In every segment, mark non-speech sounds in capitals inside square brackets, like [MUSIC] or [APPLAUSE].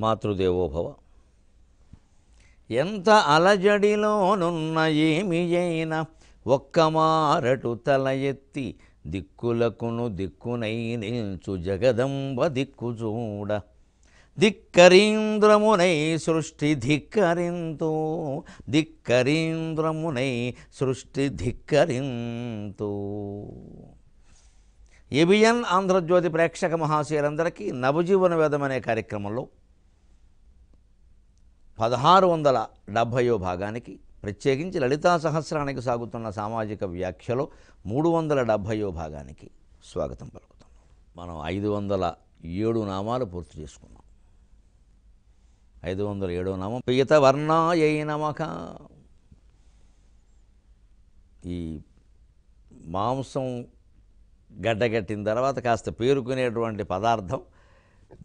మాతృదేవోభవ. ఎంత అలజడిలోనున్న ఏమి అయినా ఒక్క మారటు తల ఎత్తి దిక్కులకును దిక్కునై నిల్చు జగదంబ దిక్కు చూడ. దిక్కరీంద్రమునై సృష్టి ధిక్కరింతో దిక్కరీంద్రమునై సృష్టి ధిక్కరింతో. ఎబియన్ ఆంధ్రజ్యోతి ప్రేక్షక మహాశయులందరికీ నవజీవన వేదం అనే కార్యక్రమంలో పదహారు వందల డెబ్భయో భాగానికి ప్రత్యేకించి లలితా సహస్రానికి సాగుతున్న సామాజిక వ్యాఖ్యలో మూడు వందల డెబ్భయో భాగానికి స్వాగతం పలుకుతున్నాం. మనం ఐదు వందల ఏడు నామాలు పూర్తి చేసుకున్నాం. ఐదు వందల ఏడో నామం పీత వర్ణాయై నమక ఈ మాంసం గడ్డగట్టిన తర్వాత కాస్త పేరుకునేటువంటి పదార్థం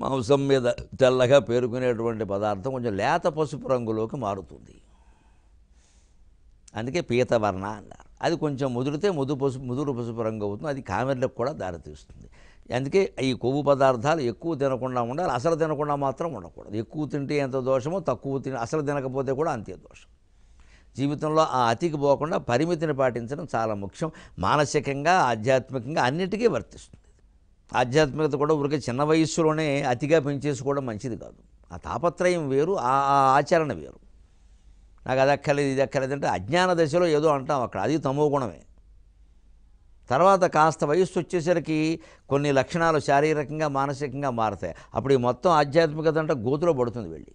మాంసం మీద తెల్లగా పేరుకునేటువంటి పదార్థం కొంచెం లేత పసుపు రంగులోకి మారుతుంది. అందుకే పీతవర్ణ అన్నారు. అది కొంచెం ముదిరితే ముదు పసుపు ముదురు పసుపు రంగు అవుతుంది. అది కామెర్లకు కూడా దారితీస్తుంది. అందుకే ఈ కొవ్వు పదార్థాలు ఎక్కువ తినకుండా ఉండాలి. అసలు తినకుండా మాత్రం ఉండకూడదు. ఎక్కువ తింటే ఎంత దోషమో తక్కువ తిన అసలు తినకపోతే కూడా అంతే దోషం. జీవితంలో ఆ అతికి పోకుండా పరిమితిని పాటించడం చాలా ముఖ్యం. మానసికంగా ఆధ్యాత్మికంగా అన్నిటికీ వర్తిస్తుంది. ఆధ్యాత్మికత కూడా ఊరికే చిన్న వయస్సులోనే అతిగా పెంచేసుకోవడం మంచిది కాదు. ఆ తాపత్రయం వేరు ఆ ఆచరణ వేరు. నాకు అది అక్కర్లేదు ఇది అక్కర్లేదు అంటే అజ్ఞాన దశలో ఏదో అంటాం అక్కడ అది తమో గుణమే. తర్వాత కాస్త వయస్సు వచ్చేసరికి కొన్ని లక్షణాలు శారీరకంగా మానసికంగా మారతాయి. అప్పుడు ఈ మొత్తం ఆధ్యాత్మికత అంటే గోతులో పడుతుంది వెళ్ళి.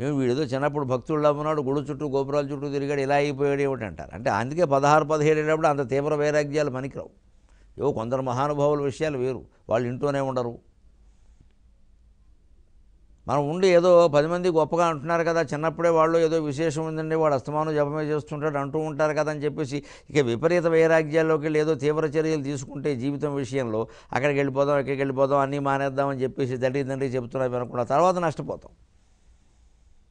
మేము వీడేదో చిన్నప్పుడు భక్తుల్లో ఉన్నాడు గుడి చుట్టూ గోపురాల చుట్టూ తిరిగాడు ఇలా అయిపోయాడు ఏమిటి అంటారు అంటే అందుకే పదహారు పదిహేడు అంత తీవ్ర వైరాగ్యాలు పనికిరావు. ఏవో కొందరు మహానుభావుల విషయాలు వేరు. వాళ్ళు ఇంట్లోనే ఉండరు. మనం ఉండి ఏదో పది మంది గొప్పగా అంటున్నారు కదా చిన్నప్పుడే వాళ్ళు ఏదో విశేషం ఉందండి వాడు అస్తమానం జపమే చేస్తుంటాడు అంటూ ఉంటారు కదా అని చెప్పేసి ఇక విపరీత వైరాగ్యాల్లోకి వెళ్ళి ఏదో తీవ్ర చర్యలు తీసుకుంటే జీవితం విషయంలో అక్కడికి వెళ్ళిపోదాం ఇక్కడికి వెళ్ళిపోదాం అన్నీ మానేద్దామని చెప్పేసి తండ్రి తండ్రి చెప్తున్నా వినకుండా తర్వాత నష్టపోతాం.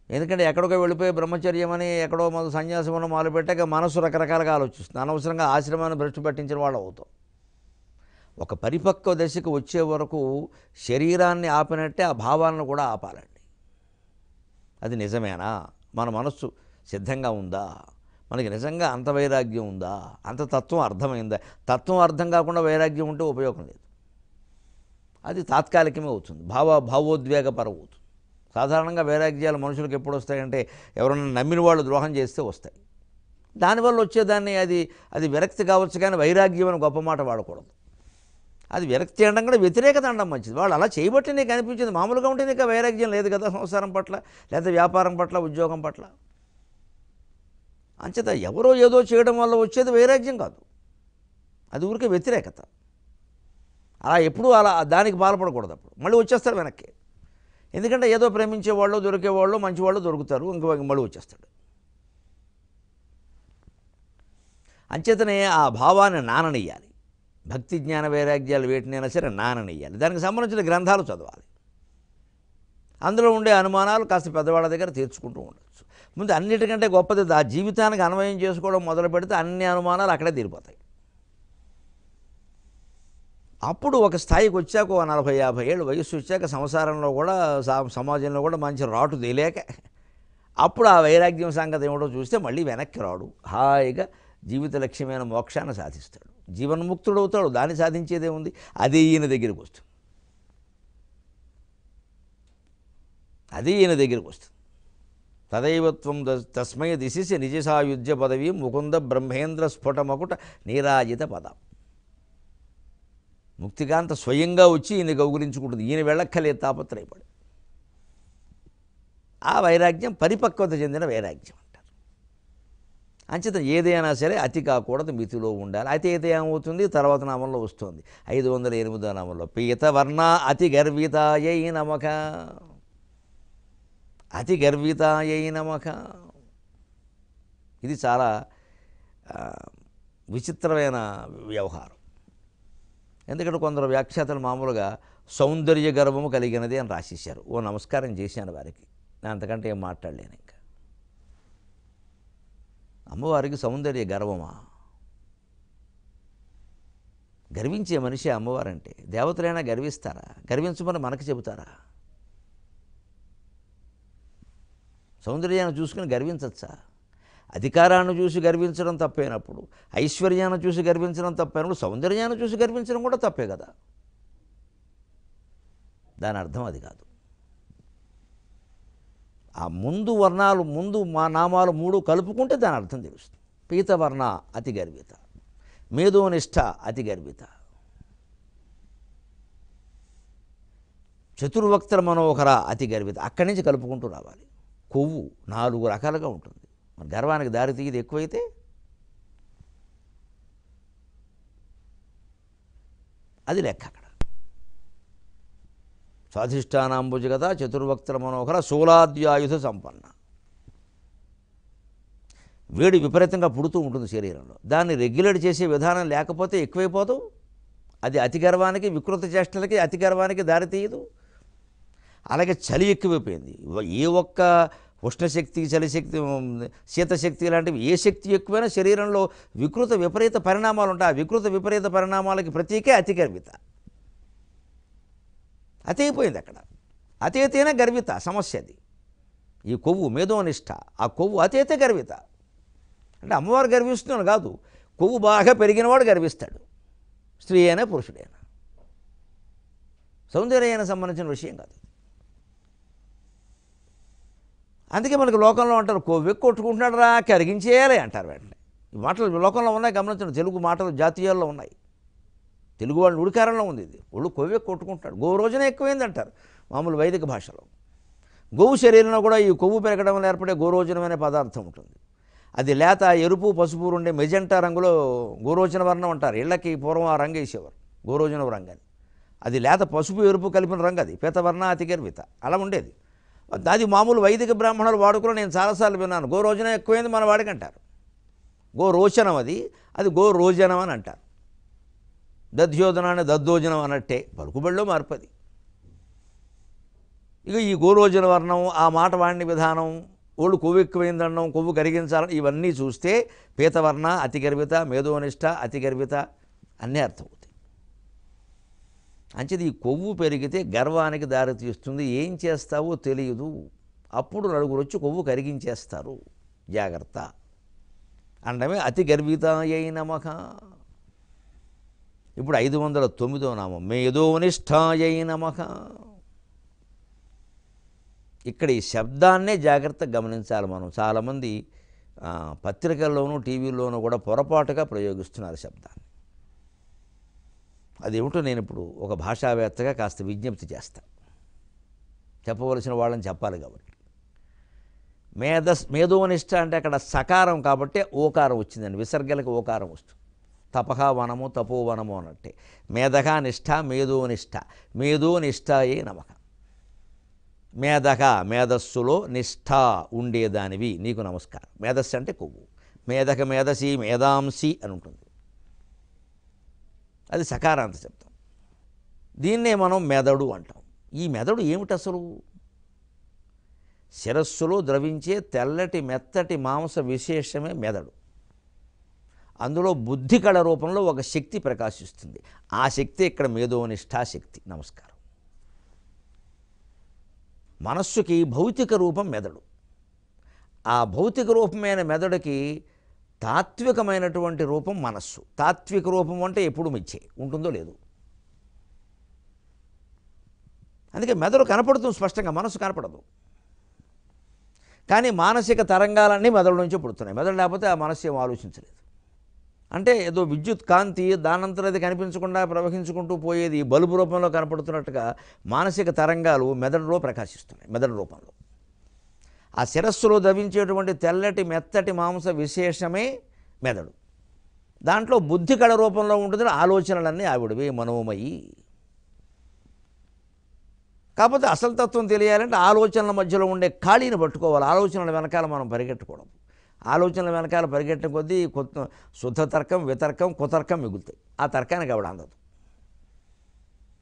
ఎందుకంటే ఎక్కడికో వెళ్ళిపోయి బ్రహ్మచర్యం అని ఎక్కడో మన సన్యాసం మొదలు పెట్టాక మనసు రకరకాలుగా ఆలోచిస్తుంది. అనవసరంగా ఆశ్రమాన్ని భ్రష్టు పట్టించిన వాళ్ళు అవుతాం. ఒక పరిపక్వ దశకు వచ్చే వరకు శరీరాన్ని ఆపినట్టే ఆ భావాలను కూడా ఆపాలండి. అది నిజమేనా? మన మనస్సు సిద్ధంగా ఉందా? మనకి నిజంగా అంత వైరాగ్యం ఉందా? అంత తత్వం అర్థమైందా? తత్వం అర్థం కాకుండా వైరాగ్యం ఉంటే ఉపయోగం లేదు. అది తాత్కాలికమే అవుతుంది. భావ భావోద్వేగపరం అవుతుంది. సాధారణంగా వైరాగ్యాలు మనుషులకు ఎప్పుడు వస్తాయంటే ఎవరైనా నమ్మిన వాళ్ళు ద్రోహం చేస్తే వస్తాయి. దానివల్ల వచ్చేదాన్ని అది అది విరక్తి కావచ్చు కానీ వైరాగ్యం అని గొప్ప మాట వాడకూడదు. అది విరక్తి అనడం కూడా వ్యతిరేకత అనడం మంచిది. వాళ్ళు అలా చేయబట్టి నీకు అనిపించింది మామూలుగా ఉంటే నీకు వైరాగ్యం లేదు కదా సంసారం పట్ల లేదా వ్యాపారం పట్ల ఉద్యోగం పట్ల. అంచేత ఎవరో ఏదో చేయడం వల్ల వచ్చేది వైరాగ్యం కాదు. అది ఊరికే వ్యతిరేకత. అలా ఎప్పుడూ అలా దానికి బాధపడకూడదు అప్పుడు. మళ్ళీ వచ్చేస్తారు వెనక్కి. ఎందుకంటే ఏదో ప్రేమించేవాళ్ళు దొరికేవాళ్ళు మంచివాళ్ళు దొరుకుతారు. ఇంకో మళ్ళీ వచ్చేస్తాడు. అంచేతనే ఆ భావాన్ని నాననియ్యాలి భక్తి జ్ఞాన వైరాగ్యాలు వేటినైనా సరే నాననీయాలి. దానికి సంబంధించిన గ్రంథాలు చదవాలి. అందులో ఉండే అనుమానాలు కాస్త పెద్దవాళ్ళ దగ్గర తీర్చుకుంటూ ఉండొచ్చు. ముందు అన్నిటికంటే గొప్పది ఆ జీవితానికి అన్వయం చేసుకోవడం మొదలు పెడితే అన్ని అనుమానాలు అక్కడే తీరిపోతాయి. అప్పుడు ఒక స్థాయికి వచ్చాక ఓ నలభై యాభై ఏళ్ళు వయస్సు వచ్చాక సంసారంలో కూడా సా- సమాజంలో కూడా మంచి రాటు తెలియక అప్పుడు ఆ వైరాగ్యం సంగతి ఏమిటో చూస్తే మళ్ళీ వెనక్కి రాడు. హాయిగా జీవిత లక్ష్యమైన మోక్షాన్ని సాధిస్తాడు. జీవన్ముక్తుడవుతాడు దాన్ని సాధించేదే ఉంది. అది ఈయన దగ్గరికి వస్తుంది. అది ఈయన దగ్గరికి వస్తుంది. తదైవత్వం తస్మయ తస్మై దిశిసి నిజసాయుధ్య పదవి ముకుంద బ్రహ్మేంద్ర స్ఫుటమకుట నీరాజిత పదం. ముక్తికాంత స్వయంగా వచ్చి ఈయన గౌగురించుకుంటుంది ఈయన వెళ్ళక్కలేదు తాపత్రయపడి. ఆ వైరాగ్యం పరిపక్వత చెందిన వైరాగ్యం. అంచేత ఏదైనా సరే అతి కాకూడదు మితిలో ఉండాలి. అతి అయితే ఏమవుతుంది? తర్వాత నామంలో వస్తుంది. ఐదు వందల ఎనిమిదో నామంలో. పీత వర్ణ అతి గర్వితాయై నమక అతి గర్వితాయై నమక ఇది చాలా విచిత్రమైన వ్యవహారం. ఎందుకంటే కొందరు వ్యాఖ్యాతలు మామూలుగా సౌందర్య గర్వము కలిగినది అని రాసేశారు. ఓ నమస్కారం చేశాను వారికి. నేను అంతకంటే ఏం మాట్లాడలేని. అమ్మవారికి సౌందర్య గర్వమా? గర్వించే మనిషి అమ్మవారంటే. దేవతలైనా గర్విస్తారా? గర్వించమని మనకు చెబుతారా? సౌందర్యాన్ని చూసుకుని గర్వించచ్చా? అధికారాన్ని చూసి గర్వించడం తప్పైనప్పుడు ఐశ్వర్యాన్ని చూసి గర్వించడం తప్పైనప్పుడు సౌందర్యాన్ని చూసి గర్వించడం కూడా తప్పే కదా? దాని అర్థం అది కాదు. ఆ ముందు వర్ణాలు ముందు మా నామాలు మూడు కలుపుకుంటే దాని అర్థం తెలుస్తుంది. పీతవర్ణ అతి గర్భిత మేధోనిష్ట అతి గర్భిత చతుర్వక్తర మనోహర అతి గర్భిత అక్కడి నుంచి కలుపుకుంటూ రావాలి. కొవ్వు నాలుగు రకాలుగా ఉంటుంది. మరి గర్వానికి దారి తీయది ఎక్కువైతే. అది లెక్క అక్కడ. స్వాధిష్టానాంబుజగత చతుర్వక్త్ర మనోహర శూలాద్యాయుధ సంపన్న. వేడి విపరీతంగా పుడుతూ ఉంటుంది శరీరంలో. దాన్ని రెగ్యులేట్ చేసే విధానం లేకపోతే ఎక్కువైపోదు. అది అతి గర్వానికి వికృత చేష్టలకి అతి గర్వానికి దారి తీయదు అలాగే చలి ఎక్కువైపోయింది. ఏ ఒక్క ఉష్ణశక్తి చలిశక్తి శీతశక్తి లాంటివి ఏ శక్తి ఎక్కువైనా శరీరంలో వికృత విపరీత పరిణామాలు ఉంటాయి. ఆ వికృత విపరీత పరిణామాలకి ప్రతీకే అతి అతయిపోయింది అక్కడ. అతి గర్విత సమస్య అది. ఈ కొవ్వు మేధోనిష్ట ఆ కొవ్వు అతి గర్విత. అంటే అమ్మవారు గర్విస్తున్నాను కాదు కొవ్వు బాగా పెరిగినవాడు గర్విస్తాడు. స్త్రీ అయినా పురుషుడైనా సౌందర్యానికి సంబంధించిన విషయం కాదు అందుకే మనకి లోకంలో అంటారు కొవ్వు కొట్టుకుంటున్నాడు రా కరిగించేయాలి అంటారు వెంటనే. ఈ మాటలు లోకంలో ఉన్నాయి గమనించండి తెలుగు మాటలు జాతీయాల్లో ఉన్నాయి. తెలుగు వాళ్ళు ఉడికారంలో ఉంది ఇది. ఒళ్ళు కొవ్వే కొట్టుకుంటాడు గోవు రోజున ఎక్కువైంది అంటారు మామూలు వైదిక భాషలో. గోవు శరీరంలో కూడా ఈ కొవ్వు పెరగడం వల్ల ఏర్పడే గోరోజనం అనే పదార్థం ఉంటుంది. అది లేత ఎరుపు పసుపు ఉండే మెజెంటా రంగులో గోరోజన వర్ణం అంటారు. ఇళ్ళకి పూర్వం ఆ రంగు వేసేవారు గోరోజన రంగు అని. అది లేత పసుపు ఎరుపు కలిపిన రంగు అది. పీతవర్ణ అతిగర్విత. అలా ఉండేది. అది మామూలు వైదిక బ్రాహ్మణులు వాడుకుని నేను చాలాసార్లు విన్నాను. గోరోజనం ఎక్కువైంది మన వాడికంటారు. గోరోచనం అది. అది గోరోజనం అని అంటారు. దధ్యోదనాన్ని దద్దోజనం అన్నట్టే పలుకుబడిలో మార్పది. ఇక ఈ గోరోజన వర్ణం ఆ మాట వాడిని విధానం ఒళ్ళు కొవ్వు ఎక్కువైందనడం కొవ్వు కరిగించాలని ఇవన్నీ చూస్తే పీతవర్ణ అతిగర్భిత మేధోనిష్ట అతిగర్భిత అన్నీ అర్థమవుతాయి. అంచేది ఈ కొవ్వు పెరిగితే గర్వానికి దారితీస్తుంది. ఏం చేస్తావో తెలియదు. అప్పుడు నలుగురు వచ్చి కొవ్వు కరిగించేస్తారు. జాగ్రత్త. అండమే అతి గర్భిత అయిన మఖ ఇప్పుడు ఐదు వందల తొమ్మిదో నామం. మేధోనిష్టాయై నమః. ఇక్కడ ఈ శబ్దాన్నే జాగ్రత్తగా గమనించాలి మనం. చాలామంది పత్రికల్లోనూ టీవీల్లోనూ కూడా పొరపాటుగా ప్రయోగిస్తున్నారు శబ్దాన్ని. అదేమిటో నేను ఇప్పుడు ఒక భాషావేత్తగా కాస్త విజ్ఞప్తి చేస్తా. చెప్పవలసిన వాళ్ళని చెప్పాలి కాబట్టి. మేధ మేధోనిష్ట అంటే అక్కడ సకారం కాబట్టి ఓకారం వచ్చిందండి. విసర్గలకు ఓకారం వస్తుంది. తపహ వనము తపోవనము అన్నట్టే. మేధగా నిష్ఠ మేధోనిష్ట మేధోనిష్టాయే నమక మేధక మేధస్సులో నిష్ఠ ఉండేదానివి. నీకు నమస్కారం. మేధస్సు అంటే కొవ్వు. మేధక మేధసి మేధాంసి అని ఉంటుంది. అది సకారాంత శబ్దం. దీన్నే మనం మెదడు అంటాం. ఈ మెదడు ఏమిటి అసలు? శిరస్సులో ద్రవించే తెల్లటి మెత్తటి మాంస విశేషమే మెదడు. అందులో బుద్ధి కళ రూపంలో ఒక శక్తి ప్రకాశిస్తుంది. ఆ శక్తి ఇక్కడ మేధోనిష్ఠా శక్తి. నమస్కారం. మనస్సుకి భౌతిక రూపం మెదడు. ఆ భౌతిక రూపమైన మెదడుకి తాత్వికమైనటువంటి రూపం మనస్సు. తాత్విక రూపం అంటే ఎప్పుడు మిచ్చే ఉంటుందో లేదు. అందుకే మెదడు కనపడుతుంది స్పష్టంగా మనస్సు కనపడదు. కానీ మానసిక తరంగాలన్నీ మెదడు నుంచి పుడుతున్నాయి. మెదడు లేకపోతే ఆ మనస్సు ఏం ఆలోచించలేదు. అంటే ఏదో విద్యుత్ కాంతి దానంతరం అది కనిపించకుండా ప్రవహించుకుంటూ పోయేది బల్బు రూపంలో కనపడుతున్నట్టుగా మానసిక తరంగాలు మెదడులో ప్రకాశిస్తున్నాయి మెదడు రూపంలో. ఆ శిరస్సులో దవించేటువంటి తెల్లటి మెత్తటి మాంస విశేషమే మెదడు. దాంట్లో బుద్ధి కళ రూపంలో ఉంటుంది ఆలోచనలన్నీ ఆవిడవే మనోమయి. కాకపోతే అసలు తత్వం తెలియాలంటే ఆలోచనల మధ్యలో ఉండే ఖాళీని పట్టుకోవాలి ఆలోచనల వెనకాల మనం పరిగెట్టకూడదు ఆలోచనల వెనకాల పరిగెట్టిన కొద్దీ కొత్త శుద్ధ తర్కం వితర్కం కుతర్కం మిగులుతాయి. ఆ తర్కానికి ఆవిడ అందదు?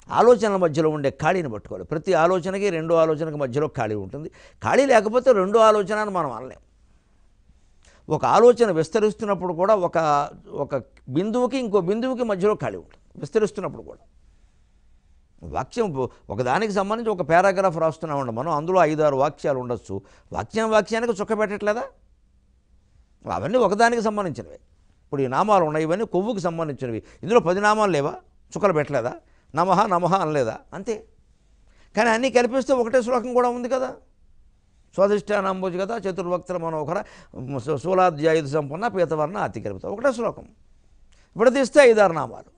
ఆలోచనల మధ్యలో ఉండే ఖాళీని పట్టుకోవాలి. ప్రతి ఆలోచనకి రెండో ఆలోచనకి మధ్యలో ఖాళీ ఉంటుంది. ఖాళీ లేకపోతే రెండో ఆలోచన అని మనం అనలేం. ఒక ఆలోచన విస్తరిస్తున్నప్పుడు కూడా ఒక ఒక బిందువుకి ఇంకో బిందువుకి మధ్యలో ఖాళీ ఉంటుంది. విస్తరిస్తున్నప్పుడు కూడా. వాక్యం ఒకదానికి సంబంధించి ఒక పారాగ్రాఫ్ రాస్తున్నామండి మనం. అందులో ఐదు ఆరు వాక్యాలు ఉండొచ్చు. వాక్యం వాక్యానికి చుక్క పెట్టట్లేదా? అవన్నీ ఒకదానికి సంబంధించినవి. ఇప్పుడు ఈ నామాలు ఉన్నాయి ఇవన్నీ కొవ్వుకి సంబంధించినవి. ఇందులో పది నామాలు లేవా? చుక్కలు పెట్టలేదా? నమః నమః అనలేదా? అంతే. కానీ అన్నీ కల్పిస్తే ఒకటే శ్లోకం కూడా ఉంది కదా. స్వాధిష్టానంబోజు కదా చతుర్భక్తుల మనోహర శూలాధ్యాయుధ సంపన్న పీతవర్ణ అతి కలుపుతాం ఒకటే శ్లోకం. విడదీస్తే ఐదారు నామాలు.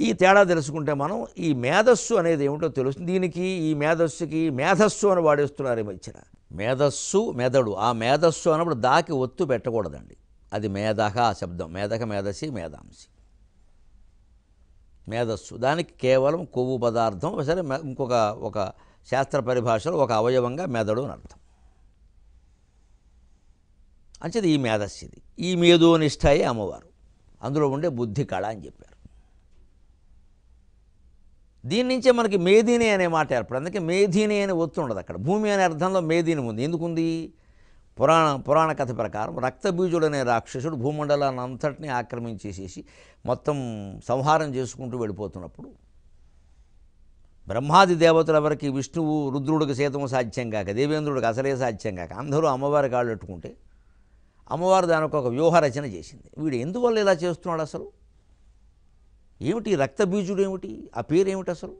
ఈ తేడా తెలుసుకుంటే మనం ఈ మేధస్సు అనేది ఏమిటో తెలుస్తుంది దీనికి ఈ మేధస్సుకి మేధస్సు అని వాడేస్తున్నారు ఈ మధ్యన. మేధస్సు మెదడు ఆ మేధస్సు అన్నప్పుడు దాకి ఒత్తు పెట్టకూడదండి. అది మేధహ శబ్దం. మేధక మేధసి మేధాంసి. మేధస్సు. దానికి కేవలం కొవ్వు పదార్థం సరే ఇంకొక ఒక శాస్త్ర పరిభాషలో ఒక అవయవంగా మెదడు అని అర్థం. అంచేది ఈ మేధస్సు ఇది ఈ మేధోనిష్టాయే అమ్మవారు. అందులో ఉండే బుద్ధి కళ అని చెప్పారు. దీని నుంచే మనకి మేధిని అనే మాట ఏర్పడింది. అందుకే మేధిని అని ఒత్తు ఉండదు అక్కడ. భూమి అనే అర్థంలో మేధిని ఉంది. ఎందుకుంది? పురాణ పురాణ కథ ప్రకారం రక్తబీజుడు అనే రాక్షసుడు భూమండలాన్ని అంతటిని ఆక్రమించేసేసి మొత్తం సంహారం చేసుకుంటూ వెళ్ళిపోతున్నప్పుడు బ్రహ్మాది దేవతల ఎవరికి విష్ణువు రుద్రుడికి సీతము సాధ్యం కాక దేవేంద్రుడికి అసలే సాధ్యం కాక అందరూ అమ్మవారి కాళ్ళు పెట్టుకుంటే అమ్మవారు దానికి ఒక వ్యూహ రచన చేసింది. వీడు ఎందువల్ల ఇలా చేస్తున్నాడు అసలు? ఏమిటి రక్త బీజుడు ఏమిటి? ఆ పేరు ఏమిటి అసలు?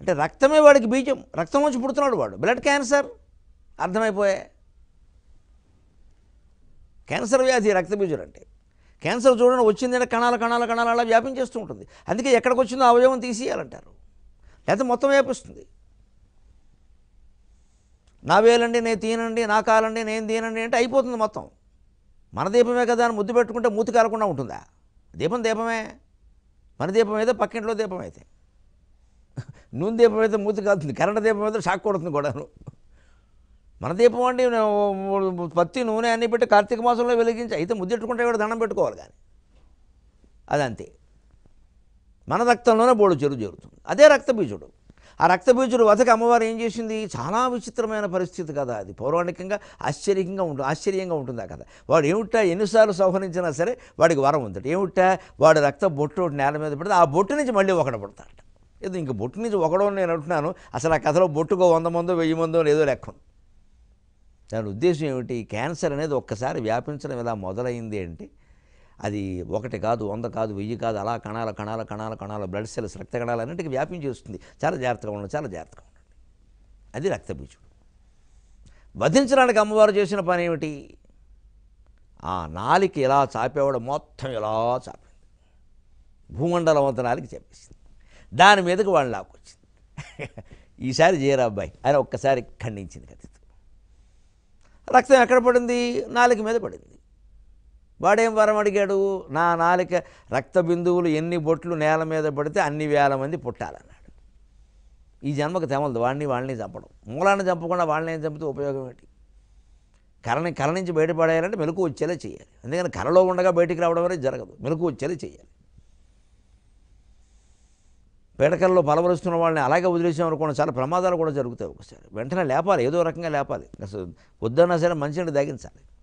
అంటే రక్తమే వాడికి బీజం. రక్తం నుంచి పుడుతున్నాడు వాడు. Blood cancer. అర్థమైపోయా? క్యాన్సర్ వ్యాధి రక్త బీజుడు అంటే క్యాన్సర్ చూడండి వచ్చిందంటే కణాల కణాల కణాలు అలా వ్యాపించేస్తూ ఉంటుంది. అందుకే ఎక్కడికి వచ్చిందో అవయవం తీసేయాలంటారు. లేకపోతే మొత్తం వ్యాపిస్తుంది. నా వేలండి నేను తీనండి నా కాలండి నేను తీనండి అంటే అయిపోతుంది మొత్తం. మన దీపమే కదా అని ముద్దు పెట్టుకుంటే మూతి కాలకుండా ఉంటుందా? దీపం దీపమే. మన దీపం అయితే పక్కింట్లో దీపం అయితే. నూనె దీపం అయితే మూతి కాలుతుంది కరెంట్ దీపం అయితే షాక్ కొడుతుంది కూడాను మన దీపం అండి పత్తి నూనె అన్నీ పెట్టి కార్తీక మాసంలో వెలిగించి అయితే ముద్దెట్టుకుంటే కూడా దండం పెట్టుకోవాలి కానీ. అదంతే. మన రక్తంలోనే బోడు చెరువు జరుగుతుంది అదే రక్తబీజుడు ఆ రక్తబీజుడు వతకి అమ్మవారు ఏం చేసింది? చాలా విచిత్రమైన పరిస్థితి కదా అది. పౌరాణికంగా ఆశ్చర్యంగా ఉంటుంది ఆశ్చర్యంగా ఉంటుంది ఆ కథ. వాడు ఏమిటా ఎన్నిసార్లు సంహరించినా సరే వాడికి వరం ఉందట. ఏమిటా వాడు రక్త బొట్టు నేల మీద పడితే ఆ బొట్టు నుంచి మళ్ళీ ఒకడ పడతాడట. ఇది ఇంక బొట్టు నుంచి ఒకడో నేను అంటున్నాను అసలు ఆ కథలో బొట్టుకో వంద మందో వెయ్యి మందో ఏదో లెక్క ఉంది. దాని ఉద్దేశం ఏమిటి? క్యాన్సర్ అనేది ఒక్కసారి వ్యాపించడం ఇలా మొదలైంది అంటే అది ఒకటి కాదు వంద కాదు వెయ్యి కాదు అలా కణాల కణాల కణాల కణాల బ్లడ్ సెల్స్ రక్త కణాలు అన్నింటికి వ్యాపించేస్తుంది చాలా జాగ్రత్తగా ఉండండి చాలా జాగ్రత్తగా ఉండండి. అది రక్తబీజుడు వధించడానికి అమ్మవారు చేసిన పని ఏమిటి? ఆ నాలికి ఇలా చాపేవాడు మొత్తం ఇలా చాపింది. భూమండలం అంత నాలికి చెప్పేసింది దాని మీదకి వాళ్ళు లాక్కొచ్చింది. [LAUGHS] ఈసారి చేయరా అబ్బాయి అని ఒక్కసారి ఖండించింది కథ. రక్తం ఎక్కడ పడింది? నాలుక మీద పడింది. వాడేం వరం అడిగాడు? నా నాలిక రక్త బిందువులు ఎన్ని బొట్లు నేల మీద పడితే అన్ని వేల మంది పుట్టాలన్నాడు. ఈ జన్మకు తెమలదు. వాడిని వాళ్ళని చంపడం. మూలాన్ని చంపకుండా వాళ్ళని ఏం చంపితే ఉపయోగం ఏంటి? కళని కళ నుంచి బయటపడేయాలంటే మెలకు వచ్చేలా చేయాలి. అందుకని కళలో ఉండగా బయటికి రావడం అనేది జరగదు. మెలకు వచ్చేలా చేయాలి. పీడకల్లో పలవరుస్తున్న వాళ్ళని అలాగే వదిలేసామనుకోండి చాలా ప్రమాదాలు కూడా జరుగుతాయి ఒకసారి. వెంటనే లేపాలి. ఏదో రకంగా లేపాలి. అసలు వద్దన్నా సరే మంచిని తగ్గించాలి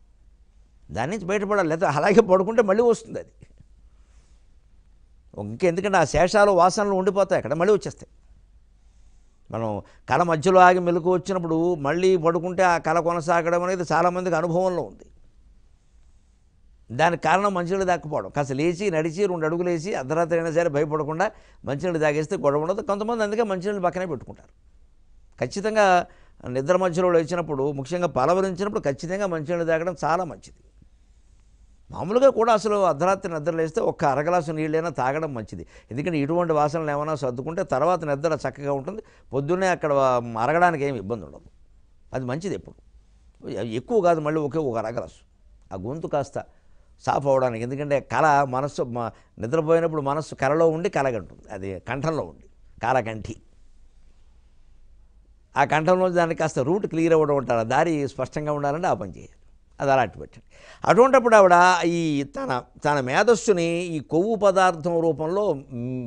దాని నుంచి బయటపడాలి లేదా అలాగే పడుకుంటే మళ్ళీ వస్తుంది అది. ఇంకెందుకంటే ఆ శేషాలు వాసనలు ఉండిపోతాయి అక్కడ మళ్ళీ వచ్చేస్తాయి. మనం కళ మధ్యలో ఆగి మెలకు వచ్చినప్పుడు మళ్ళీ పడుకుంటే ఆ కళ కొనసాగడం అనేది చాలామందికి అనుభవంలో ఉంది. దానికి కారణం మంచినీళ్ళు దాక్కపోవడం కాస్త లేచి నడిచి రెండు అడుగులు వేసి అర్ధరాత్రి అయినా సరే భయపడకుండా మంచినీళ్ళు తాగేస్తే గొడవ ఉండదు. కొంతమంది అందుకే మంచినీళ్ళు పక్కనే పెట్టుకుంటారు. ఖచ్చితంగా నిద్ర మధ్యలో లేచినప్పుడు ముఖ్యంగా పలవరించినప్పుడు ఖచ్చితంగా మంచినీళ్ళు తాగడం చాలా మంచిది. మామూలుగా కూడా అసలు అర్ధరాత్రి నిద్ర లేస్తే ఒక్క అరగలాసు నీళ్ళైనా తాగడం మంచిది. ఎందుకంటే ఇటువంటి వాసనలు ఏమైనా సర్దుకుంటే తర్వాత నిద్ర చక్కగా ఉంటుంది. పొద్దున్నే అక్కడ అరగడానికి ఏమి ఇబ్బంది ఉండదు. అది మంచిది ఎప్పుడు. ఎక్కువ కాదు మళ్ళీ ఒకే ఒక అరగలాసు. ఆ గొంతు కాస్త సాఫ్ అవడానికి ఎందుకంటే కళ మనస్సు నిద్రపోయినప్పుడు మనస్సు కళలో ఉండి కలగంటుంది అది కంఠంలో ఉండి. కాలకంఠి. ఆ కంఠంలో దానికి కాస్త రూట్ క్లియర్ అవ్వడం ఉంటారు ఆ దారి స్పష్టంగా ఉండాలంటే ఆ పని చేయాలి. అది అలాంటి పెట్టాడు. అటువంటిప్పుడు ఆవిడ ఈ తన తన మేధస్సుని ఈ కొవ్వు పదార్థం రూపంలో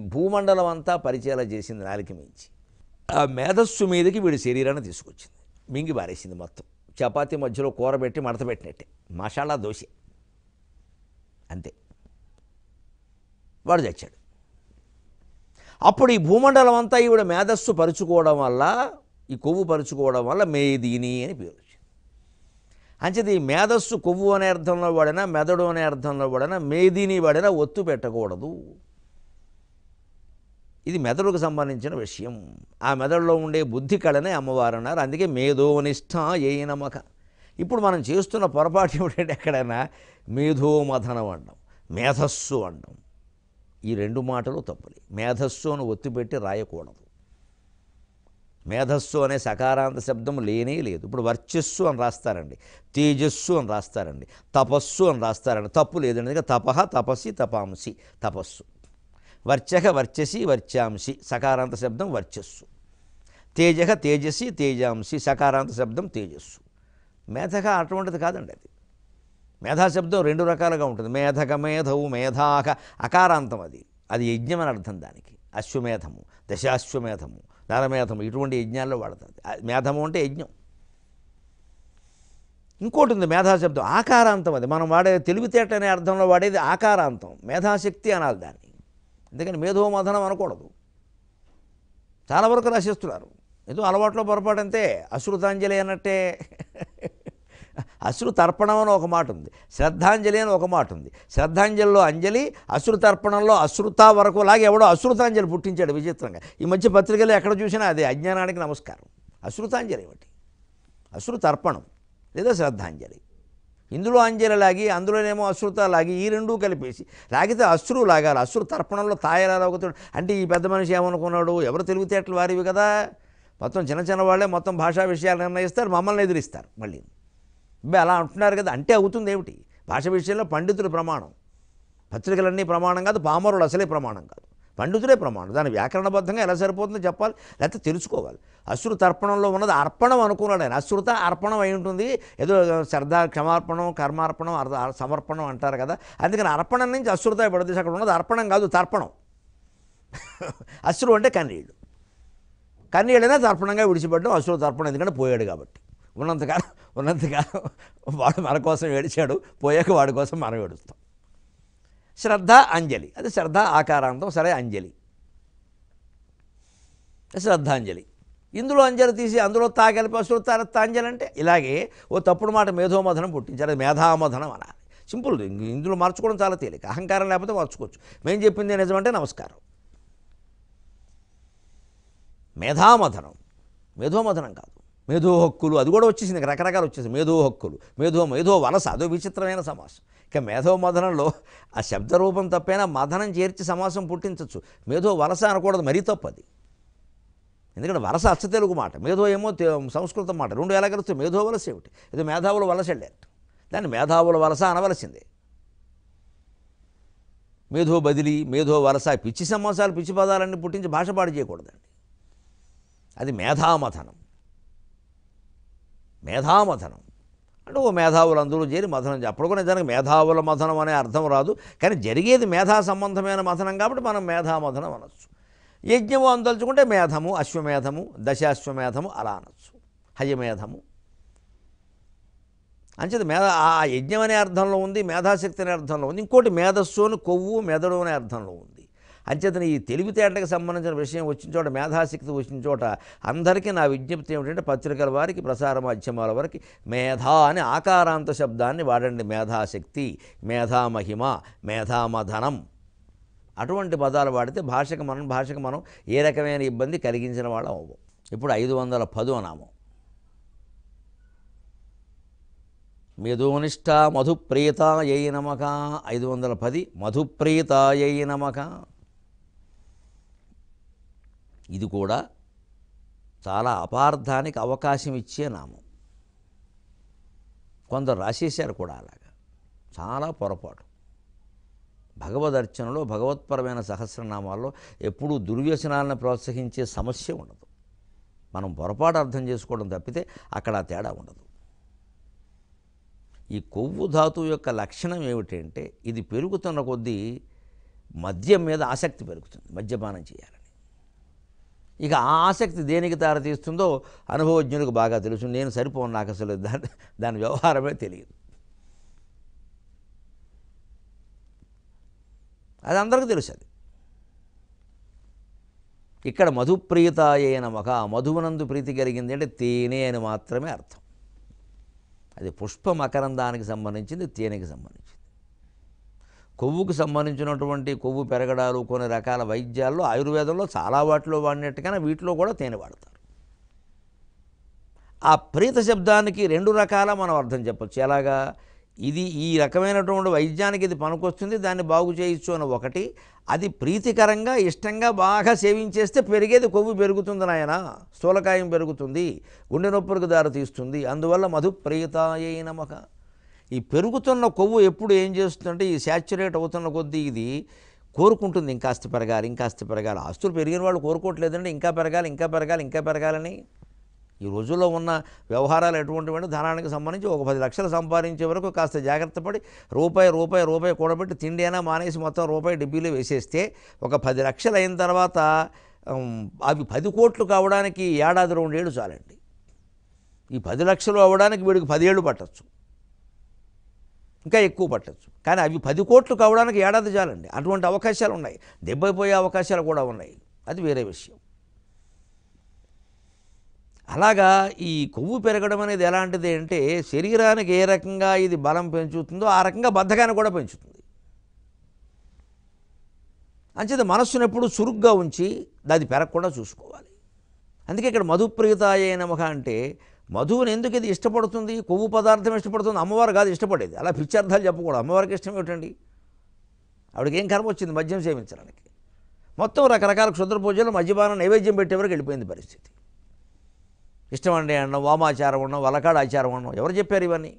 భూమండలం అంతా పరిచయాలు చేసింది నాలికి మించి. ఆ మేధస్సు మీదకి వీడి శరీరాన్ని తీసుకొచ్చింది. మింగి బారేసింది మొత్తం. చపాతీ మధ్యలో కూర పెట్టి మడత పెట్టినట్టే. మసాలా దోశ. అంతే. వాడు తెచ్చాడు. అప్పుడు ఈ భూమండలం అంతా ఈవిడ మేధస్సు పరుచుకోవడం వల్ల ఈ కొవ్వు పరుచుకోవడం వల్ల మేదిని అని పేరు. వచ్చింది అంచేది ఈ మేధస్సు కొవ్వు అనే అర్థంలో వాడినా మెదడు అనే అర్థంలో వాడినా మేదిని వాడినా ఒత్తు పెట్టకూడదు. ఇది మెదడుకు సంబంధించిన విషయం. ఆ మెదడులో ఉండే బుద్ధి కళనే అమ్మవారు అన్నారు. అందుకే మేధోనిష్ట ఏ నమ్మక ఇప్పుడు మనం చేస్తున్న పొరపాటు ఏమిటంటే ఎక్కడైనా మేధోమథనం అండం మేధస్సు అండం ఈ రెండు మాటలు తప్పులే. మేధస్సు అని ఒత్తిపెట్టి రాయకూడదు. మేధస్సు అనే సకారాంత శబ్దం లేనే లేదు. ఇప్పుడు వర్చస్సు అని రాస్తారండి. తేజస్సు అని రాస్తారండి. తపస్సు అని రాస్తారండి. తప్పు లేదండి ఎందుకంటే తపహ తపస్సి తపాంసి తపస్సు. వర్చక వర్చసి వర్చాంసి. సకారాంత శబ్దం వర్చస్సు. తేజ తేజసి తేజాంసి. సకారాంత శబ్దం తేజస్సు. మేధక అటువంటిది కాదండి అది. మేధాశబ్దం రెండు రకాలుగా ఉంటుంది. మేధక మేధవు మేధాక. అకారాంతం అది. అది యజ్ఞం అని అర్థం దానికి. అశ్వమేధము దశాశ్వమేధము. నరమేధము ఇటువంటి యజ్ఞాల్లో వాడుతుంది మేధము అంటే యజ్ఞం. ఇంకోటి ఉంది మేధాశబ్దం ఆకారాంతం అది. మనం వాడే తెలివితేట అనే అర్థంలో వాడేది ఆకారాంతం. మేధాశక్తి అనాలి దాన్ని. ఎందుకని మేధోమధనం అనకూడదు. చాలా వరకు రసిస్తున్నారు. ఏదో అలవాట్లో పొరపాటు అంతే అశ్రుతాంజలి అన్నట్టే. అశ్రు తర్పణం అని ఒక మాట ఉంది. శ్రద్ధాంజలి అని ఒక మాట ఉంది. శ్రద్ధాంజలిలో అంజలి అశ్రు తర్పణంలో అశ్రుత వరకు లాగే ఎవడో అశ్రుతాంజలి పుట్టించాడు విచిత్రంగా. ఈ మధ్య పత్రికలు ఎక్కడ చూసినా అదే అజ్ఞానానికి నమస్కారం. అశ్రుతాంజలి ఏమిటి? అశ్రు తర్పణం లేదా శ్రద్ధాంజలి. ఇందులో అంజలి లాగి అందులోనేమో అశ్రుత లాగి ఈ రెండూ కలిపేసి లాగితే అశ్రు లాగాలి. అశ్రు తర్పణంలో తాయలా లాగుతాడు అంటే ఈ పెద్ద మనిషి ఏమనుకున్నాడు? ఎవరు తెలివితేటలు వారివి కదా? మొత్తం చిన్న చిన్న వాళ్ళే మొత్తం భాషా విషయాలు నిర్ణయిస్తారు మమ్మల్ని ఎదిరిస్తారు మళ్ళీ అబ్బాయి అలా అంటున్నారు కదా అంటే అవుతుంది ఏమిటి భాష విషయంలో పండితుడు ప్రమాణం. పత్రికలన్నీ ప్రమాణం కాదు పామరుడు అసలే ప్రమాణం కాదు. పండితులే ప్రమాణం. దాని వ్యాకరణబద్ధంగా ఎలా సరిపోతుందో చెప్పాలి లేకపోతే తెలుసుకోవాలి. అశ్రు తర్పణంలో ఉన్నది అర్పణం అనుకున్నాడు ఆయన. అశ్రుత అర్పణం అయి ఉంటుంది. ఏదో శ్రద్ధ క్షమార్పణం కర్మార్పణం అర్థ సమర్పణం అంటారు కదా. అందుకని అర్పణం నుంచి అశ్రుత పడదీసి అక్కడ ఉన్నది అర్పణం కాదు తర్పణం. [LAUGHS] అశ్రు అంటే కన్నీళ్ళు. కన్నీళ్ళైనా తర్పణంగా విడిచిపెట్టడం అశ్రు తర్పణం ఎందుకంటే పోయాడు కాబట్టి. ఉన్నంతకాలం ఉన్నంతకాలం వాడు మన కోసం ఏడిచాడు పోయాక వాడి కోసం మనం ఏడుస్తాం. శ్రద్ధ అంజలి. అది శ్రద్ధ ఆకారాంతం. సరే అంజలి. శ్రద్ధాంజలి. ఇందులో అంజలి తీసి అందులో తాగలిపి అసలు తాంజలి అంటే ఇలాగే ఓ తప్పుడు మాట మేధోమధనం పుట్టించారు. అది మేధామధనం అనాలి. సింపుల్. ఇందులో మార్చుకోవడం చాలా తేలిక. అహంకారం లేకపోతే మార్చుకోవచ్చు. మేము చెప్పింది నిజమంటే నమస్కారం. మేధామధనం మేధోమధనం కాదు. మేధో హక్కులు అది కూడా వచ్చేసింది రకరకాలు వచ్చేసింది. మేధో హక్కులు మేధో మేధో వలస అదో విచిత్రమైన సమాసం. ఇక మేధో మదనంలో ఆ శబ్దరూపం తప్పైనా మదనం చేర్చి సమాసం పుట్టించవచ్చు మేధో వలస అనకూడదు మరీ తప్పది. ఎందుకంటే వలస అచ్చ తెలుగు మాట మేధో ఏమో సంస్కృతం మాట రెండు ఎలా కలుస్తాయి? మేధో వలస ఏమిటి? ఇది మేధావుల వలస వెళ్ళారు దాన్ని మేధావుల వలస అనవలసిందే. మేధో బదిలీ మేధో వలస పిచ్చి సమాసాలు పిచ్చి పదాలన్నీ పుట్టించి భాష పాడు చేయకూడదండి. అది మేధామథనం మేధామథనం. అంటే ఓ మేధావులు అందరూ చేరి మథనం చే- అప్పుడు కూడా నిజానికి మేధావుల మథనం అనే అర్థం రాదు. కానీ జరిగేది మేధా సంబంధమైన మథనం కాబట్టి మనం మేధామథనం అనొచ్చు. యజ్ఞము అందలుచుకుంటే మేధము అశ్వమేధము దశాశ్వమేధము అలా అనొచ్చు. హయమేధము. అంచేది మేధ ఆ యజ్ఞం అనే అర్థంలో ఉంది మేధాశక్తి అనే అర్థంలో ఉంది ఇంకోటి మేధస్సు అని కొవ్వు మెదడు అనే అర్థంలో ఉంది. అంచేతన ఈ తెలివితేటలకు సంబంధించిన విషయం వచ్చిన చోట మేధాశక్తి వచ్చిన చోట అందరికీ నా విజ్ఞప్తి ఏమిటంటే పత్రికల వారికి ప్రసార మాధ్యమాల వారికి మేధా అనే ఆకారాంత శబ్దాన్ని వాడండి. మేధాశక్తి మేధామహిమ మేధామధనం అటువంటి పదాలు వాడితే భాషకు మనం భాషకు మనం ఏ రకమైన ఇబ్బంది కలిగించిన వాళ్ళం అవ్వం. ఇప్పుడు ఐదు వందల పదు అనామం. మేధోనిష్ట మధుప్రీత యై నమక ఐదు వందల పది మధుప్రీత యై నమక ఇది కూడా చాలా అపార్థానికి అవకాశం ఇచ్చే నామం. కొందరు రాసేశారు కూడా అలాగా. చాలా పొరపాటు. భగవదర్చనలో భగవత్పరమైన సహస్రనామాల్లో ఎప్పుడూ దుర్వ్యసనాలను ప్రోత్సహించే సమస్య ఉండదు. మనం పొరపాటు అర్థం చేసుకోవడం తప్పితే అక్కడ తేడా ఉండదు. ఈ కొవ్వు ధాతువు యొక్క లక్షణం ఏమిటంటే ఇది పెరుగుతున్న కొద్దీ మద్యం మీద ఆసక్తి పెరుగుతుంది మద్యపానం చేయాలి. ఇక ఆసక్తి దేనికి దారితీస్తుందో అనుభవజ్ఞులకు బాగా తెలుసు. నేను సరిపోను నాకు అసలు దాని దాని వ్యవహారమే తెలియదు. అది అందరికీ తెలుసు అది. ఇక్కడ మధుప్రీతాయే నమక మధువునందు ప్రీతి కలిగింది అంటే తేనె అని మాత్రమే అర్థం. అది పుష్ప మకరందానికి సంబంధించింది తేనెకి సంబంధించింది. కొవ్వుకు సంబంధించినటువంటి కొవ్వు పెరగడాలు కొన్ని రకాల వైద్యాల్లో ఆయుర్వేదంలో చాలా వాటిలో వాడినట్టుగానే వీటిలో కూడా తేనె వాడతారు. ఆ ప్రీత శబ్దానికి రెండు రకాల మనం అర్థం చెప్పచ్చు. ఎలాగా? ఇది ఈ రకమైనటువంటి వైద్యానికి ఇది పనికొస్తుంది దాన్ని బాగు చేయొచ్చు అని ఒకటి. అది ప్రీతికరంగా ఇష్టంగా బాగా సేవించేస్తే పెరిగేది కొవ్వు పెరుగుతుంది నాయన స్థూలకాయం పెరుగుతుంది గుండె నొప్పులకు దారి తీస్తుంది అందువల్ల మధుప్రీతాయ నమక ఈ పెరుగుతున్న కొవ్వు ఎప్పుడు ఏం చేస్తుందంటే ఈ శాచురేట్ అవుతున్న కొద్దీ ఇది కోరుకుంటుంది. ఇంకాస్త పెరగాలి ఇంకాస్త పెరగాలి. ఆస్తులు పెరిగిన వాళ్ళు కోరుకోవట్లేదండి. ఇంకా పెరగాలి ఇంకా పెరగాలి ఇంకా పెరగాలని. ఈ రోజుల్లో ఉన్న వ్యవహారాలు ఎటువంటివంటే ధనానికి సంబంధించి ఒక పది లక్షలు సంపాదించే వరకు కాస్త జాగ్రత్త పడి రూపాయి రూపాయి రూపాయి కూడబెట్టి తిండి అయినా మానేసి మొత్తం రూపాయి డిబ్బీలో వేసేస్తే ఒక పది లక్షలు అయిన తర్వాత అవి పది కోట్లు కావడానికి ఏడాది రెండేళ్ళు చాలండి. ఈ పది లక్షలు అవ్వడానికి వీడికి పదేళ్ళు పట్టచ్చు. ఇంకా ఎక్కువ పట్టచ్చు. కానీ అవి పది కోట్లు కావడానికి ఏడాది చాలండి. అటువంటి అవకాశాలు ఉన్నాయి. దెబ్బైపోయే అవకాశాలు కూడా ఉన్నాయి. అది వేరే విషయం. అలాగా ఈ కొవ్వు పెరగడం అనేది ఎలాంటిది అంటే శరీరానికి ఏ రకంగా ఇది బలం పెంచుతుందో ఆ రకంగా బద్ధకాన్ని కూడా పెంచుతుంది. అంచేత మనస్సును ఎప్పుడు చురుగ్గా ఉంచి అది పెరగకుండా చూసుకోవాలి. అందుకే ఇక్కడ మధుప్రీతాయ నమక అంటే మధువుని ఎందుకు ఇది ఇష్టపడుతుంది? కొవ్వు పదార్థం ఇష్టపడుతుంది? అమ్మవారు కాదు ఇష్టపడేది. అలా పిచ్చార్థాలు చెప్పకూడదు అమ్మవారికి ఇష్టం ఏమిటండి? ఆవిడకి ఏం కర్మ వచ్చింది? మద్యం సేవించడానికి. మొత్తం రకరకాల క్షుద్ర పూజలు మద్యపానం నైవేద్యం పెట్టేవరకు వెళ్ళిపోయింది పరిస్థితి. ఇష్టం అండి అన్నం వామాచారం ఉండడం వలకాడ ఆచారం ఉండడం ఎవరు చెప్పారు ఇవన్నీ?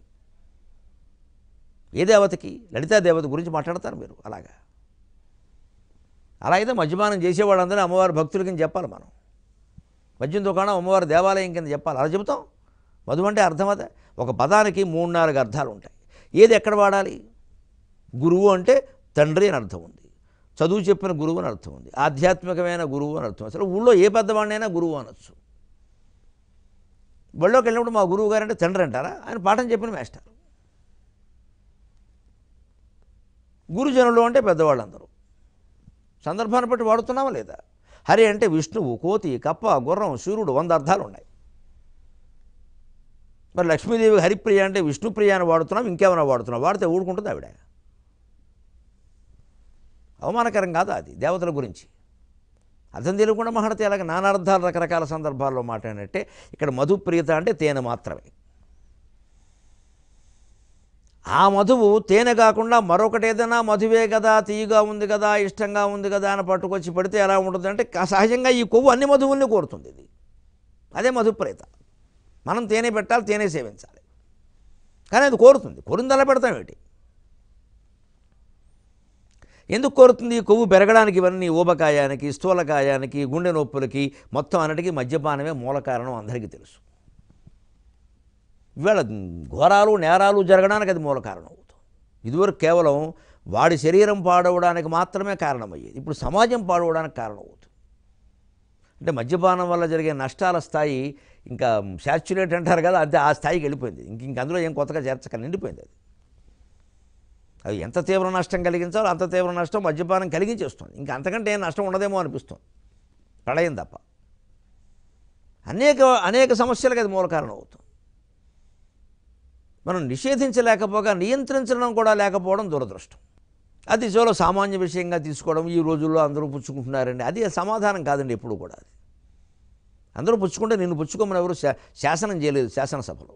ఏ దేవతకి? లలితా దేవత గురించి మాట్లాడతారు మీరు అలాగా. అలా అయితే మద్యపానం చేసేవాళ్ళందరూ అమ్మవారి భక్తులకి చెప్పాలి మనం. మద్యం దుకాణం అమ్మవారి దేవాలయం కింద చెప్పాలి. అలా చెబుతాం? మధు అంటే అర్థం అదే. ఒక పదానికి మూడు నాలుగు అర్థాలు ఉంటాయి. ఏది ఎక్కడ వాడాలి? గురువు అంటే తండ్రి అని అర్థం ఉంది. చదువు చెప్పిన గురువు అని అర్థం ఉంది. ఆధ్యాత్మికమైన గురువు అని అర్థం అసలు ఊళ్ళో ఏ పెద్దవాడినైనా గురువు అనొచ్చు. బళ్ళోకి వెళ్ళినప్పుడు మా గురువు గారు అంటే తండ్రి అంటారా? ఆయన పాఠం చెప్పిన మాస్టర్. గురుజనులు అంటే పెద్దవాళ్ళందరూ. సందర్భాన్ని బట్టి వాడుతున్నావా లేదా? హరి అంటే విష్ణువు కోతి కప్ప గుర్రం సూర్యుడు వంద అర్థాలు ఉన్నాయి. మరి లక్ష్మీదేవి హరిప్రియ అంటే విష్ణుప్రియ అని వాడుతున్నాం ఇంకేమైనా వాడుతున్నాం? వాడితే ఊడుకుంటుంది ఆవిడ. అవమానకరం కాదు అది దేవతల గురించి. అర్థం తెలియకుండా మాట్లాడితే అలాగే నానార్థాలు రకరకాల సందర్భాల్లో మాట్లాడినట్టే ఇక్కడ మధుప్రియత అంటే తేనె మాత్రమే. ఆ మధువు తేనె కాకుండా మరొకటి ఏదైనా మధువే కదా తీయగా ఉంది కదా ఇష్టంగా ఉంది కదా అని పట్టుకొచ్చి పెడితే ఎలా ఉంటుంది అంటే సహజంగా ఈ కొవ్వు అన్ని మధువుల్ని కోరుతుంది ఇది. అదే మధుప్రేత మనం తేనె పెట్టాలి తేనె సేవించాలి. కానీ అది కోరుతుంది. కోరిందలా పెడతాం ఏంటి? ఎందుకు కోరుతుంది? కొవ్వు పెరగడానికి ఇవన్నీ ఊబకాయానికి స్థూలకాయానికి గుండె నొప్పులకి మొత్తం అన్నిటికీ మద్యపానమే మూల కారణం అందరికీ తెలుసు. ఇవాళ ఘోరాలు నేరాలు జరగడానికి అది మూల కారణం అవుతుంది. ఇదివరకు కేవలం వాడి శరీరం పాడవడానికి మాత్రమే కారణమయ్యేది. ఇప్పుడు సమాజం పాడవడానికి కారణం అవుతుంది. అంటే మద్యపానం వల్ల జరిగే నష్టాల స్థాయి ఇంకా శాచ్యురేట్ అంటారు కదా అంతే ఆ స్థాయికి వెళ్ళిపోయింది. ఇంక ఇంక అందులో ఏం కొత్తగా చేర్చక నిండిపోయింది అది. అది ఎంత తీవ్ర నష్టం కలిగించాలో అంత తీవ్ర నష్టం మద్యపానం కలిగించేస్తుంది. ఇంకా అంతకంటే ఏం నష్టం ఉండదేమో అనిపిస్తుంది. ప్రళయం తప్ప. అనేక అనేక సమస్యలకు అది మూల కారణం అవుతుంది. మనం నిషేధించలేకపోగా నియంత్రించడం కూడా లేకపోవడం దురదృష్టం. అది చోలో సామాన్య విషయంగా తీసుకోవడం ఈ రోజుల్లో అందరూ పుచ్చుకుంటున్నారండి. అది సమాధానం కాదండి ఎప్పుడు కూడా అది. అందరూ పుచ్చుకుంటే నిన్ను పుచ్చుకోమని ఎవరు శాసనం చేయలేదు శాసనసభలో.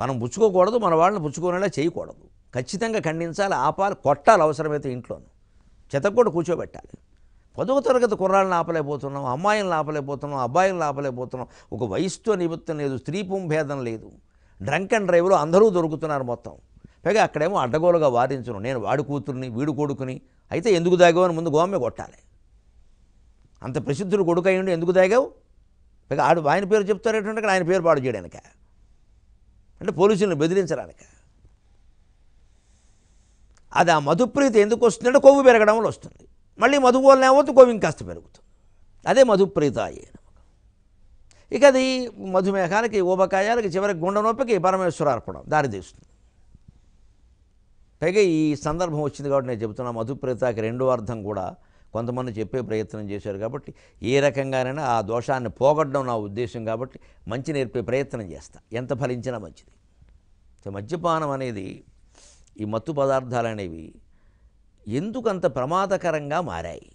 మనం పుచ్చుకోకూడదు మన వాళ్ళని పుచ్చుకునేలా చేయకూడదు. ఖచ్చితంగా ఖండించాలి ఆపాలి కొట్టాలి అవసరమైతే ఇంట్లోనూ. చెతక్కూడ కూర్చోబెట్టాలి. పదవ తరగతి కుర్రాళ్ళని ఆపలేకపోతున్నాం అమ్మాయిలను ఆపలేకపోతున్నాం అబ్బాయిలను ఆపలేకపోతున్నాం. ఒక వయసుతో నిమిత్తం లేదు స్త్రీ భేదం లేదు. డ్రంక్ అండ్ డ్రైవ్లో అందరూ దొరుకుతున్నారు మొత్తం. పైగా అక్కడేమో అడ్డగోలుగా వారించను నేను వాడి కూతుర్ని వీడు కొడుకుని. అయితే ఎందుకు దాగవని ముందు గోమే కొట్టాలి. అంత ప్రసిద్ధుడు కొడుకు అయ్యండి ఎందుకు తాగావు ఇక ఆడు ఆయన పేరు చెప్తారేటంటే ఆయన పేరు పాడు చేయడానిక. అంటే పోలీసులను బెదిరించడానిక. అది ఆ మధుప్రీతి ఎందుకు వస్తుందంటే కొవ్వు పెరగడం వల్ల వస్తుంది. మళ్ళీ మధువు వల్ల ఏమవుతుంది కొవ్వు ఇంకాస్త పెరుగుతుంది. అదే మధుప్రీత అయ్యే ఇక అది మధుమేహానికి ఊబకాయాలకి చివరికి గుండె నొప్పికి పరమేశ్వర అర్పణం దారితీస్తుంది పైగా ఈ సందర్భం వచ్చింది కాబట్టి నేను చెబుతున్నా మధుప్రీతకి రెండో అర్థం కూడా కొంతమంది చెప్పే ప్రయత్నం చేశారు కాబట్టి ఏ రకంగానైనా ఆ దోషాన్ని పోగొట్టడం నా ఉద్దేశం కాబట్టి మంచి నేర్పే ప్రయత్నం చేస్తా. ఎంత ఫలించినా మంచిది. సో మద్యపానం అనేది ఈ మత్తు పదార్థాలు అనేవి ఎందుకంత ప్రమాదకరంగా మారాయి?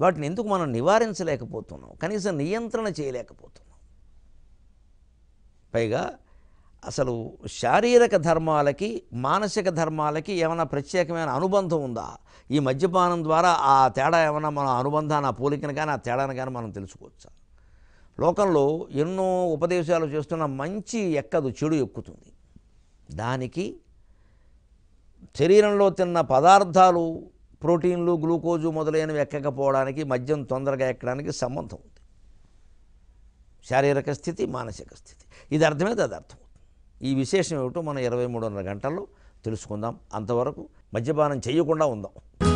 వాటిని ఎందుకు మనం నివారించలేకపోతున్నాం? కనీసం నియంత్రణ చేయలేకపోతున్నాం. పైగా అసలు శారీరక ధర్మాలకి మానసిక ధర్మాలకి ఏమైనా ప్రత్యేకమైన అనుబంధం ఉందా? ఈ మద్యపానం ద్వారా ఆ తేడా ఏమైనా మన అనుబంధాన్ని ఆ పోలికను కానీ ఆ తేడాను కానీ మనం తెలుసుకోవచ్చా? లోకంలో ఎన్నో ఉపదేశాలు చేస్తున్న మంచి ఎక్కదు చెడు ఎక్కుతుంది. దానికి శరీరంలో తిన్న పదార్థాలు ప్రోటీన్లు గ్లూకోజు మొదలైనవి ఎక్కకపోవడానికి మద్యం తొందరగా ఎక్కడానికి సంబంధం ఉంది. శారీరక స్థితి మానసిక స్థితి. ఇది అర్థమైతే అది అర్థం. ఈ విశేషం ఏమిటో మనం ఇరవై మూడున్నర గంటల్లో తెలుసుకుందాం. అంతవరకు మద్యపానం చేయకుండా ఉందాం.